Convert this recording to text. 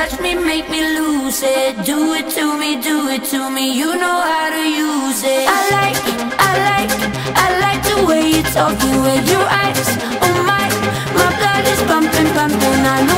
touch me, make me lose it. Do it to me, do it to me. You know how to use it. I like, I like, I like the way you're talking With your eyes on oh mine My blood is pumping, pumping. I